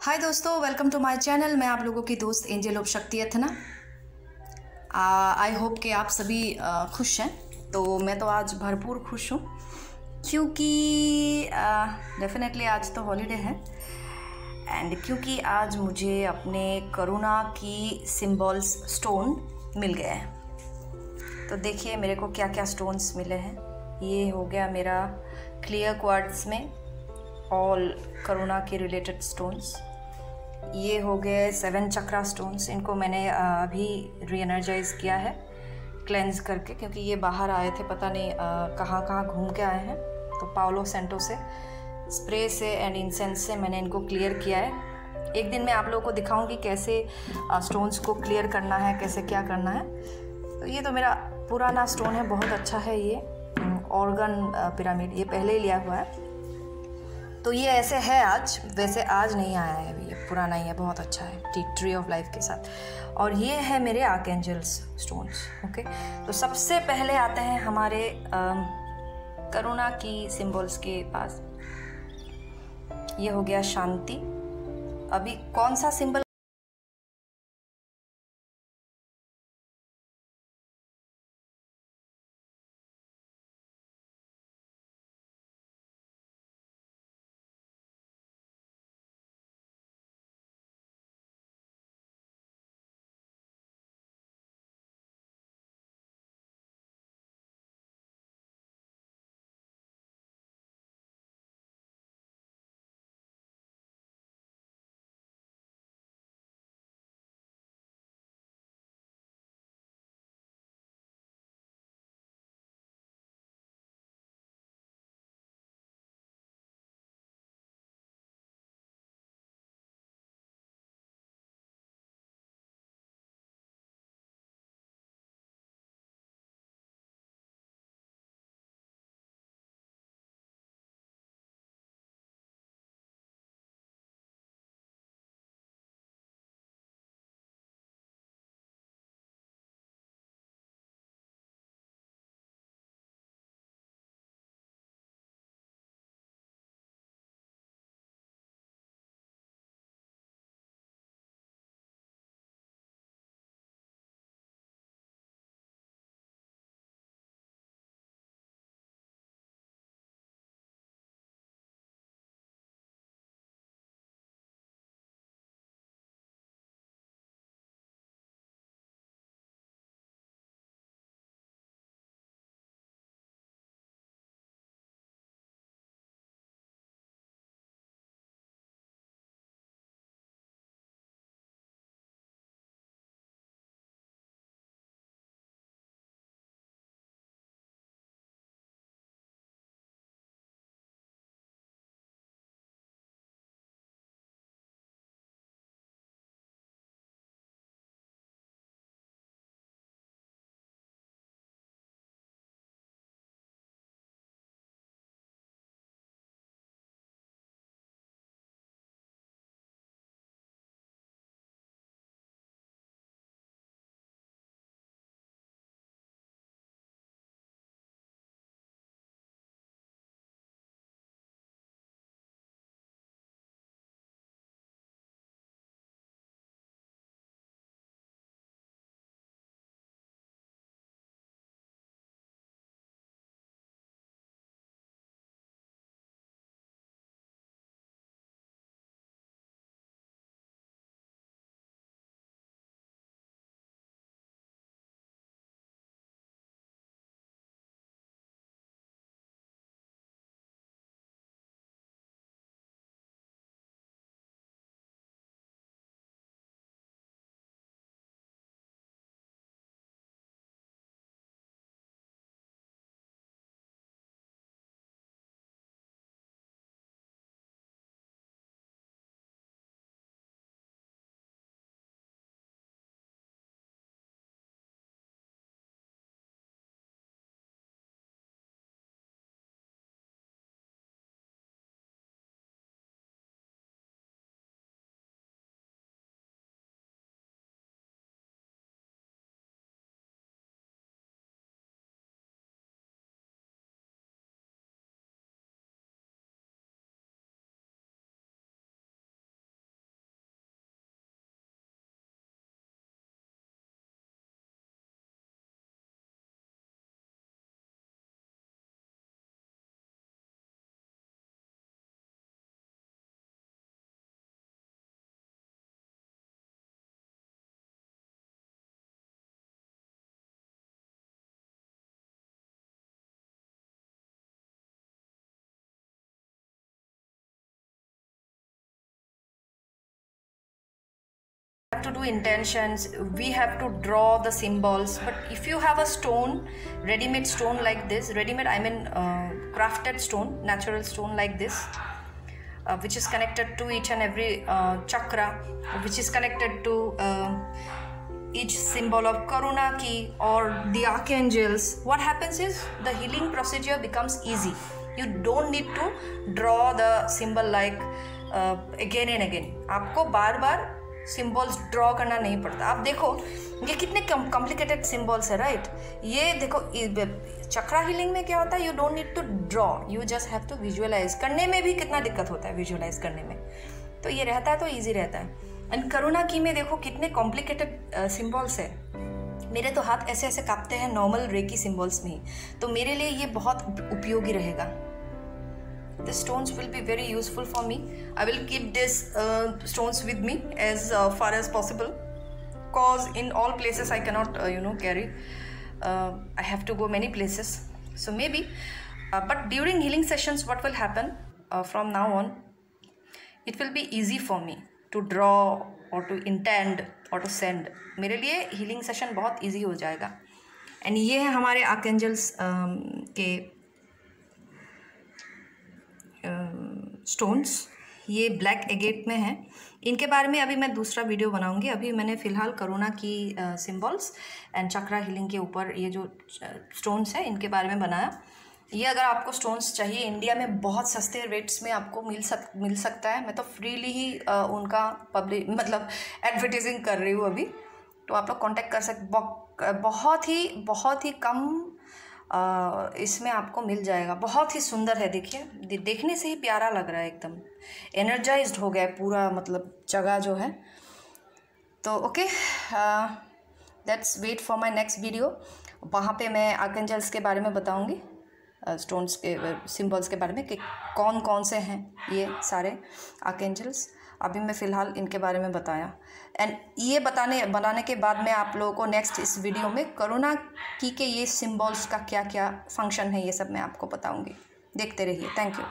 हाय दोस्तों welcome to my channel मैं आप लोगों की दोस्त एंजल ऑफ़ शक्ति अथना आई होप कि आप सभी खुश हैं। तो मैं तो आज भरपूर खुश हूँ, क्योंकि डेफिनेटली आज तो हॉलीडे है। एंड क्योंकि आज मुझे अपने करुणा की सिम्बल्स स्टोन मिल गए हैं। तो देखिए, मेरे को क्या क्या स्टोन्स मिले हैं। ये हो गया मेरा क्लियर क्वार्ट्स में ऑल करोना के रिलेटेड स्टोन्स ये हो गए सेवन चक्रा स्टोन्स इनको मैंने अभी री एनर्जाइज किया है क्लेंज करके, क्योंकि ये बाहर आए थे, पता नहीं कहाँ कहाँ घूम के आए हैं। तो पाओलो सेंटो से स्प्रे से एंड इंसेंस से मैंने इनको क्लियर किया है। एक दिन मैं आप लोगों को दिखाऊँगी कैसे स्टोन्स को क्लियर करना है, कैसे क्या करना है। तो ये तो मेरा पुराना स्टोन है, बहुत अच्छा है ये ऑर्गन पिरामिड ये पहले ही लिया हुआ है। तो ये ऐसे है आज, वैसे आज नहीं आया है अभी। ये पुराना ही है, बहुत अच्छा है, टी ट्री ऑफ़ लाइफ के साथ। और ये है मेरे आर्क एंजल्स स्टोन्स ओके तो सबसे पहले आते हैं हमारे करुणा की सिंबल्स के पास। ये हो गया शांति। अभी कौन सा symbol do intentions we have to draw the symbols but if you have a stone ready made stone like this ready made i mean uh, crafted stone natural stone like this uh, which is connected to each and every uh, chakra which is connected to uh, each symbol of karuna ki or the archangels what happens is the healing procedure becomes easy you don't need to draw the symbol like again and again आपको बार बार symbols draw करना नहीं पड़ता। आप देखो, ये कितने complicated symbols है right ये देखो चक्रा हीलिंग में क्या होता है? You don't need to draw you just have to visualize करने में भी कितना दिक्कत होता है विजुअलाइज करने में? तो ये रहता है तो ईजी रहता है। एंड करुणा की में देखो, कितने कॉम्प्लिकेटेड सिम्बॉल्स है। मेरे तो हाथ ऐसे ऐसे कांपते हैं नॉर्मल रेकी सिम्बॉल्स में ही तो मेरे लिए ये बहुत उपयोगी रहेगा। The stones will be very useful for me i will keep these uh, stones with me as uh, far as possible cause in all places i cannot uh, you know carry uh, i have to go many places so maybe uh, but during healing sessions what will happen uh, from now on it will be easy for me to draw or to intend or to send मेरे लिए healing session बहुत easy हो जाएगा and ये है हमारे archangels um, के stones ये ब्लैक एगेट में है। इनके बारे में अभी मैं दूसरा वीडियो बनाऊँगी। अभी मैंने फ़िलहाल करोना की सिंबल्स एंड चक्रा हीलिंग के ऊपर ये जो स्टोन्स है इनके बारे में बनाया। ये अगर आपको स्टोन्स चाहिए इंडिया में बहुत सस्ते रेट्स में आपको मिल सक मिल सकता है। मैं तो फ्रीली ही आ, उनका पब्लिक मतलब एडवर्टीजिंग कर रही हूँ अभी। तो आप लोग कॉन्टेक्ट कर सक बहुत ही बहुत ही कम इसमें आपको मिल जाएगा। बहुत ही सुंदर है, देखिए। देखने से ही प्यारा लग रहा है एकदम। एनर्जाइज्ड हो गया पूरा मतलब जगह जो है। तो okay that's wait for my next video वहाँ पे मैं आकंजल्स के बारे में बताऊँगी। स्टोन्स के सिंबल्स के बारे में कि कौन कौन से हैं ये सारे आर्केंजल्स अभी मैं फ़िलहाल इनके बारे में बताया। एंड ये बताने, बनाने के बाद मैं आप लोगों को नेक्स्ट इस वीडियो में करोना की के ये सिम्बॉल्स का क्या क्या फ़ंक्शन है ये सब मैं आपको बताऊँगी। देखते रहिए। Thank you